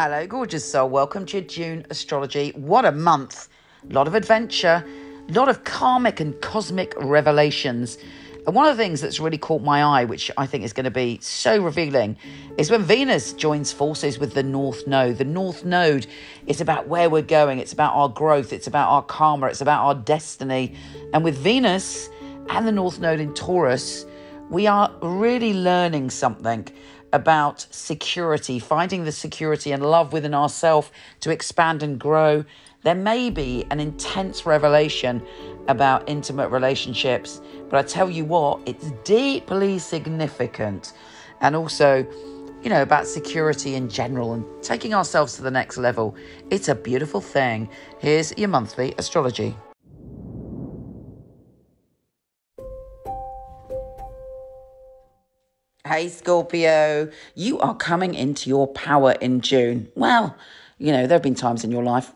Hello, gorgeous soul. Welcome to your June astrology. What a month! A lot of adventure, a lot of karmic and cosmic revelations. And one of the things that's really caught my eye, which I think is going to be so revealing, is when Venus joins forces with the North Node. The North Node is about where we're going, it's about our growth, it's about our karma, it's about our destiny. And with Venus and the North Node in Taurus, we are really learning something about security, finding the security and love within ourselves to expand and grow. There may be an intense revelation about intimate relationships, but I tell you what, it's deeply significant. And also, you know, about security in general and taking ourselves to the next level. It's a beautiful thing. Here's your monthly astrology. Hey, Scorpio, you are coming into your power in June. Well, you know, there have been times in your life,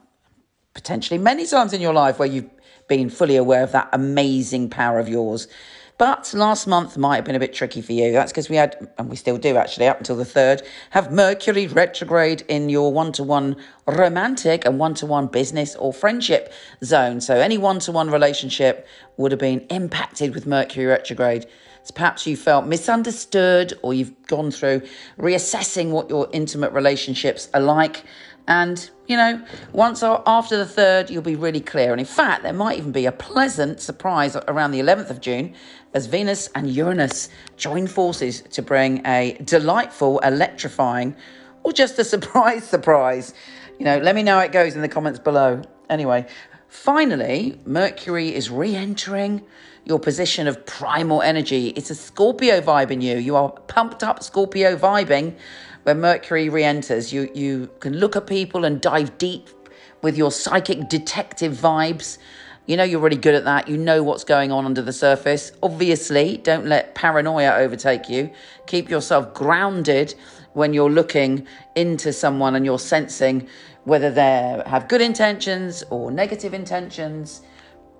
potentially many times in your life, where you've been fully aware of that amazing power of yours. But last month might have been a bit tricky for you. That's because we had, and we still do actually, up until the third, have Mercury retrograde in your one to one romantic and one to one business or friendship zone. So any one to one relationship would have been impacted with Mercury retrograde. So perhaps you felt misunderstood or you've gone through reassessing what your intimate relationships are like. And, you know, once after the third, you'll be really clear. And in fact, there might even be a pleasant surprise around the 11th of June as Venus and Uranus join forces to bring a delightful, electrifying, or just a surprise surprise. You know, let me know how it goes in the comments below. Anyway, finally, Mercury is re entering your position of primal energy. It's a Scorpio vibe in you. You are pumped up Scorpio vibing when Mercury re enters. You, you can look at people and dive deep with your psychic detective vibes. You know you're really good at that. You know what's going on under the surface. Obviously, don't let paranoia overtake you. Keep yourself grounded when you're looking into someone and you're sensing whether they have good intentions or negative intentions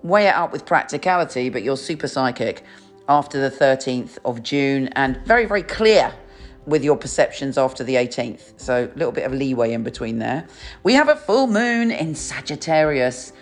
weigh it up with practicality, but you're super psychic after the 13th of June and very, very clear with your perceptions after the 18th. So a little bit of leeway in between there. We have a full moon in Sagittarius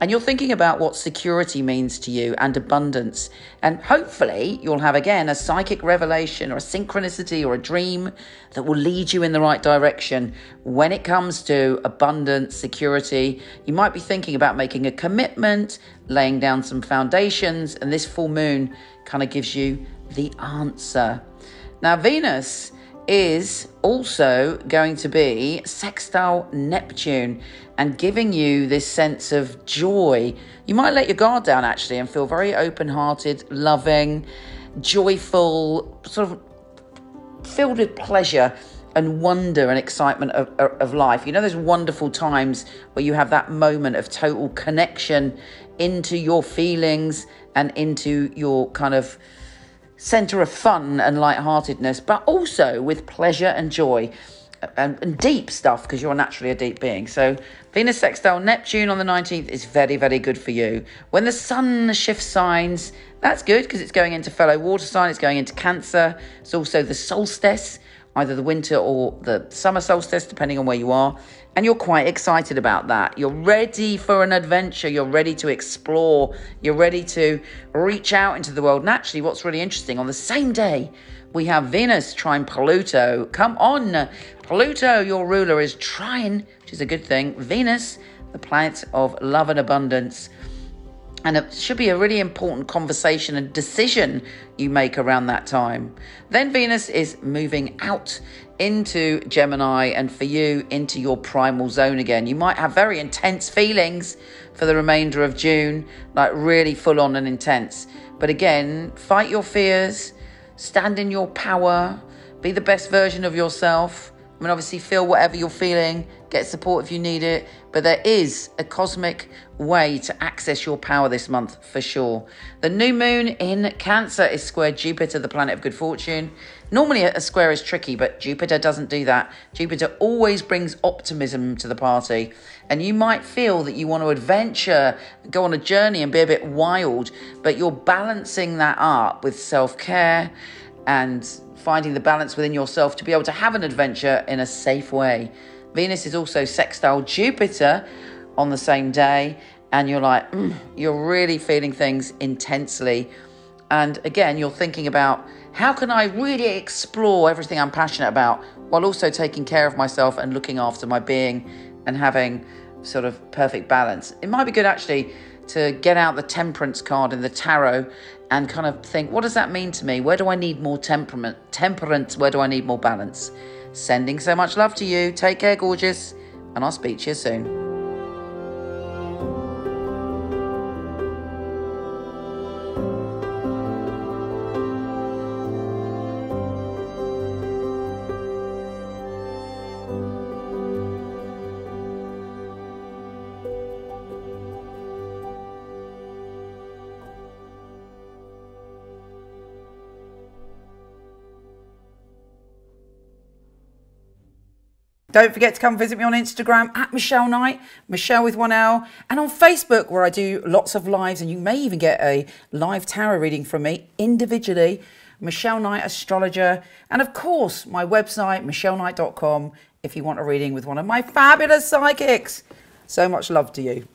and you're thinking about what security means to you and abundance. And hopefully, you'll have again a psychic revelation or a synchronicity or a dream that will lead you in the right direction when it comes to abundance, security. You might be thinking about making a commitment, laying down some foundations, and this full moon kind of gives you the answer. Now, Venus is also going to be sextile Neptune and giving you this sense of joy. You might let your guard down actually and feel very open hearted, loving, joyful, sort of filled with pleasure and wonder and excitement of, of life. You know, those wonderful times where you have that moment of total connection into your feelings and into your kind of centre of fun and lightheartedness, but also with pleasure and joy uh, and, and deep stuff because you're naturally a deep being. So, Venus sextile Neptune on the 19th is very, very good for you. When the sun shifts signs, that's good because it's going into fellow water sign, it's going into Cancer. It's also the solstice, either the winter or the summer solstice, depending on where you are. And you're quite excited about that. You're ready for an adventure. You're ready to explore. You're ready to reach out into the world. And actually, what's really interesting, on the same day, we have Venus trine Pluto. Come on, Pluto, your ruler, is trine, which is a good thing. Venus, the planet of love and abundance. And it should be a really important conversation and decision you make around that time. Then Venus is moving out into Gemini and for you into your primal zone again. You might have very intense feelings for the remainder of June, like really full on and intense. But again, fight your fears, stand in your power, be the best version of yourself. I mean, obviously, feel whatever you're feeling, get support if you need it, but there is a cosmic way to access your power this month for sure. The new moon in Cancer is square Jupiter, the planet of good fortune. Normally, a square is tricky, but Jupiter doesn't do that. Jupiter always brings optimism to the party, and you might feel that you want to adventure, go on a journey, and be a bit wild, but you're balancing that up with self care and finding the balance within yourself to be able to have an adventure in a safe way. Venus is also sextile Jupiter on the same day, and you're like, mm, you're really feeling things intensely. And again, you're thinking about how can I really explore everything I'm passionate about while also taking care of myself and looking after my being and having sort of perfect balance. It might be good actually to get out the temperance card in the tarot and kind of think, what does that mean to me? Where do I need more temperament? Temperance, where do I need more balance? Sending so much love to you. Take care, gorgeous, and I'll speak to you soon. Don't forget to come visit me on Instagram at Michele Knight, Michele with one L, and on Facebook where I do lots of lives, and you may even get a live tarot reading from me individually. Michele Knight Astrologer, and of course my website, micheleknight.com, if you want a reading with one of my fabulous psychics. So much love to you.